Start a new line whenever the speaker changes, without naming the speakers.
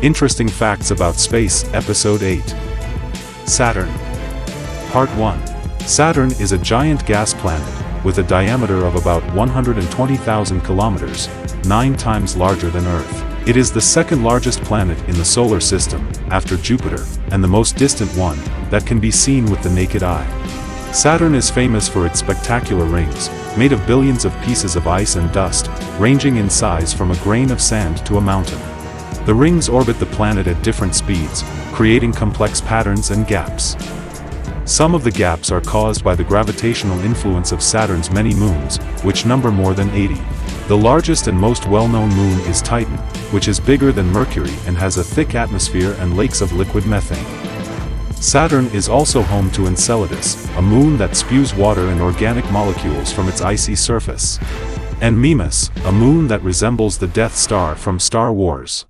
Interesting Facts About Space Episode 8 Saturn Part 1 Saturn is a giant gas planet, with a diameter of about 120,000 kilometers, nine times larger than Earth. It is the second largest planet in the solar system, after Jupiter, and the most distant one, that can be seen with the naked eye. Saturn is famous for its spectacular rings, made of billions of pieces of ice and dust, ranging in size from a grain of sand to a mountain. The rings orbit the planet at different speeds, creating complex patterns and gaps. Some of the gaps are caused by the gravitational influence of Saturn's many moons, which number more than 80. The largest and most well-known moon is Titan, which is bigger than Mercury and has a thick atmosphere and lakes of liquid methane. Saturn is also home to Enceladus, a moon that spews water and organic molecules from its icy surface. And Mimas, a moon that resembles the Death Star from Star Wars.